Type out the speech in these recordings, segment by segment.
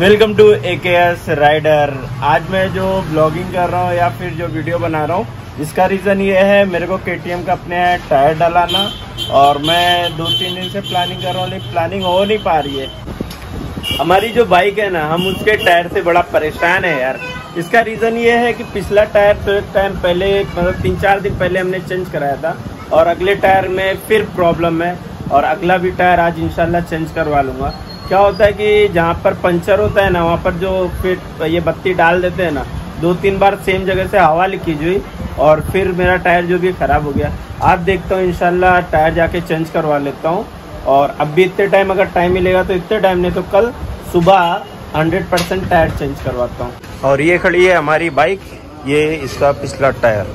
Welcome to ए के S rider आज मैं जो ब्लॉगिंग कर रहा हूँ या फिर जो वीडियो बना रहा हूँ, इसका रीज़न ये है, मेरे को के का अपने टायर डलाना और मैं दो तीन दिन से प्लानिंग कर रहा हूँ, लेकिन प्लानिंग हो नहीं पा रही है। हमारी जो बाइक है ना, हम उसके टायर से बड़ा परेशान है यार। इसका रीज़न ये है कि पिछला टायर तो एक टाइम पहले मतलब तीन चार दिन पहले हमने चेंज कराया था और अगले टायर में फिर प्रॉब्लम है और अगला भी टायर आज इंशाल्लाह चेंज करवा लूँगा। क्या होता है कि जहाँ पर पंचर होता है ना, वहाँ पर जो फिर ये बत्ती डाल देते हैं ना, दो तीन बार सेम जगह से हवा लीकेज हुई और फिर मेरा टायर जो भी ख़राब हो गया। आज देखता हूँ इनशाला टायर जाके चेंज करवा लेता हूँ और अब भी इतने टाइम अगर टाइम मिलेगा तो इतने टाइम नहीं तो कल सुबह 100 परसेंट टायर चेंज करवाता हूँ। और ये खड़ी है हमारी बाइक ये इसका पिछला टायर।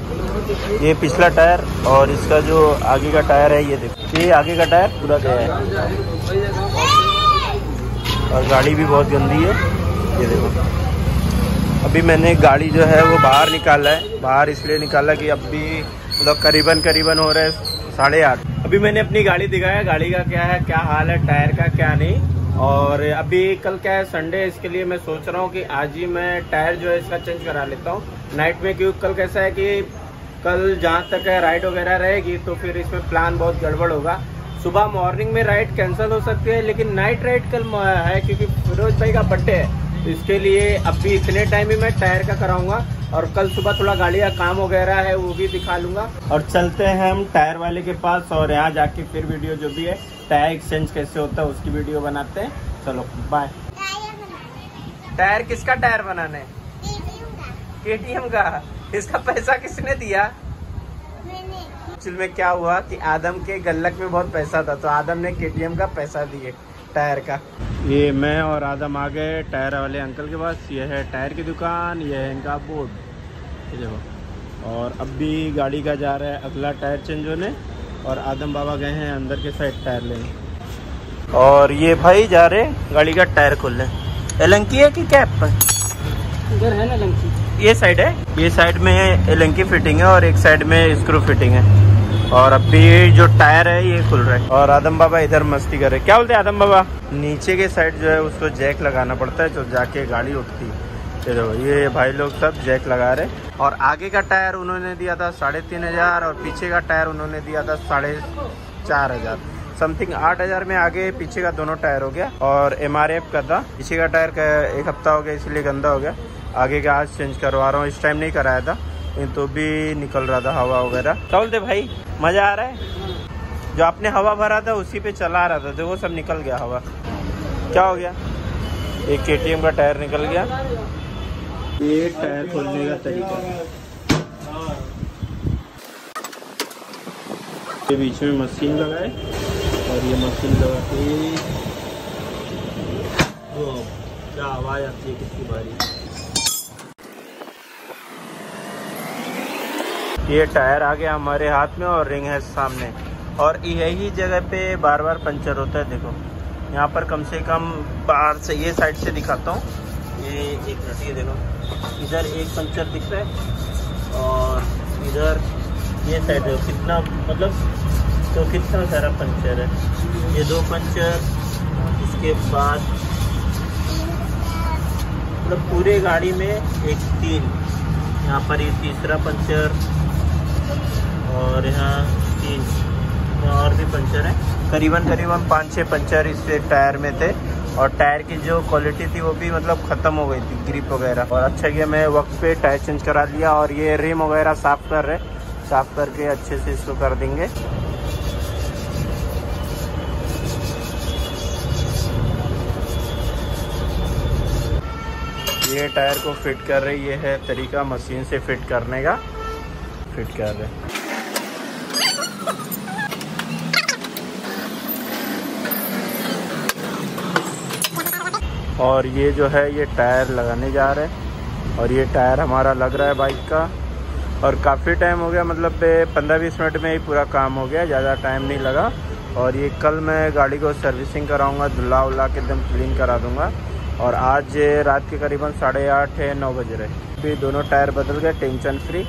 ये पिछला टायर और इसका जो आगे का टायर है, ये देखो ये आगे का टायर पूरा गया है। और गाड़ी भी बहुत गंदी है। ये देखो। अभी मैंने गाड़ी जो है वो बाहर निकाला है। बाहर इसलिए निकाला कि अभी मतलब करीबन करीबन हो रहे हैं साढ़े आठ। अभी मैंने अपनी गाड़ी दिखाया। गाड़ी का क्या है, क्या हाल है, टायर का क्या नहीं। और अभी कल क्या है संडे इसके लिए मैं सोच रहा हूँ कि आज ही मैं टायर जो है इसका चेंज करा लेता हूँ। नाइट में क्योंकि कल कैसा है कि कल जहाँ तक राइड वगैरह रहेगी तो फिर इसमें प्लान बहुत गड़बड़ होगा। सुबह मॉर्निंग में राइड कैंसिल हो सकती है लेकिन नाइट राइड कल है क्योंकि फिरोज भाई का बर्थडे है। तो इसके लिए अभी इतने टाइम ही मैं टायर का कराऊँगा और कल सुबह थोड़ा गाड़ी का काम वगैरह है वो भी दिखा लूँगा। और चलते हैं हम टायर वाले के पास और यहाँ जाके फिर वीडियो जो भी है टायर एक्सचेंज कैसे होता है उसकी वीडियो बनाते हैं। चलो बाय टायर किसका टायर बनाने के। का। इसका पैसा किसने दिया? एक्चुअल में क्या हुआ कि आदम के गल्लक में बहुत पैसा था तो आदम ने के का पैसा दिए टायर का। ये मैं और आदम आ गए टायर वाले अंकल के पास। ये है टायर की दुकान ये है इनका बोर्ड। देखो। और अब भी गाड़ी का जा रहा है अगला टायर चेंज होने और आदम बाबा गए हैं अंदर के साइड टायर लेने। और ये भाई जा रहे गाड़ी का टायर खोलने। एलंकी है कि कैप? पर इधर है ना लंकी ये साइड है। ये साइड में एलंकी फिटिंग है और एक साइड में स्क्रू फिटिंग है। और अभी जो टायर है ये खुल रहा है। और आदम बाबा इधर मस्ती कर रहे क्या बोलते हैं आदम बाबा? नीचे के साइड जो है उसको जैक लगाना पड़ता है जो जाके गाड़ी उठती है। चलो ये भाई लोग सब जैक लगा रहे और आगे का टायर उन्होंने दिया था साढ़े तीन हज़ार और पीछे का टायर उन्होंने दिया था साढ़े चार हज़ार। समथिंग आठ हज़ार में आगे पीछे का दोनों टायर हो गया। और एम आर एफ़ का था। पीछे का टायर का एक हफ़्ता हो गया इसलिए गंदा हो गया। आगे का आज चेंज करवा रहा हूँ। इस टाइम नहीं कराया था। तो भी निकल रहा था हवा वगैरह। क्या बोलते भाई मज़ा आ रहा है। जो आपने हवा भरा था उसी पे चला रहा था देखो सब निकल गया हवा। क्या हो गया? एक केटीएम का टायर निकल गया। ये टायर खोलने का तरीका। ये बीच में मशीन लगाए और ये मशीन लगा के क्या आवाज़ आती है कितनी बारी? ये टायर आ गया हमारे हाथ में और रिंग है सामने। और यही जगह पे बार बार पंचर होता है, देखो। यहाँ पर कम से कम बाहर से, ये साइड से दिखाता हूँ। ये एक मिनट, ये देखो। इधर एक पंचर दिख रहा है और इधर ये साइड देखो, कितना मतलब तो कितना सारा पंचर है। ये दो पंचर इसके बाद मतलब पूरे गाड़ी में एक तीन। यहाँ पर ये तीसरा पंचर और यहाँ तीन और भी पंचर है। करीबन करीबन पाँच छः पंचर इस टायर में थे। और टायर की जो क्वालिटी थी वो भी मतलब ख़त्म हो गई थी ग्रिप वगैरह। और अच्छा किया, मैं वक्त पे टायर चेंज करा लिया और ये रिम वगैरह साफ़ कर रहे साफ़ करके अच्छे से इसको कर देंगे। ये टायर को फिट कर रही है तरीका, मशीन से फिट करने का। फिट कर रहे और ये जो है, ये टायर लगाने जा रहे हैं। और ये टायर हमारा लग रहा है बाइक का। और काफ़ी टाइम हो गया मतलब पंद्रह बीस मिनट में ही पूरा काम हो गया, ज़्यादा टाइम नहीं लगा। और ये कल मैं गाड़ी को सर्विसिंग कराऊँगा धुला उला के एकदम क्लीन करा दूँगा। और आज रात के करीबन साढ़े आठ नौ बज रहे फिर दोनों टायर बदल गए, टेंशन फ्री।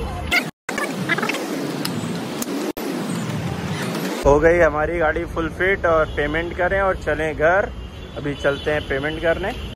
हो गई हमारी गाड़ी फुल फिट और पेमेंट करें और चलें घर। अभी चलते हैं पेमेंट करने।